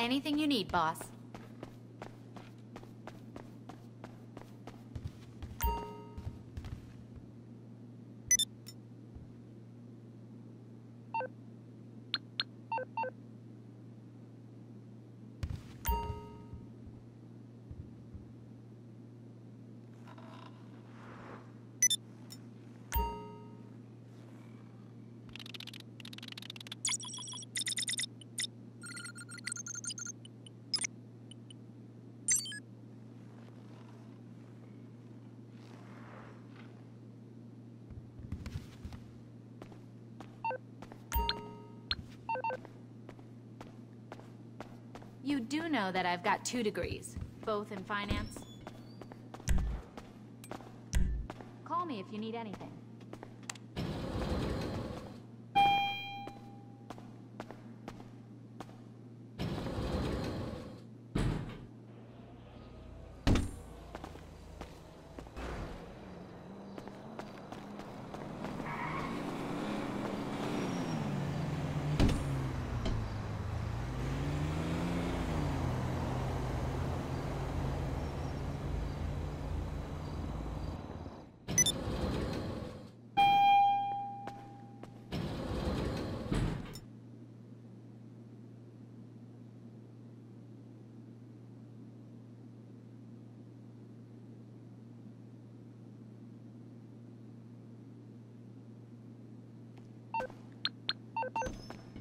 Anything you need, boss. You do know that I've got two degrees, both in finance? Call me if you need anything.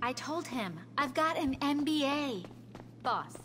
I told him, I've got an MBA. Boss,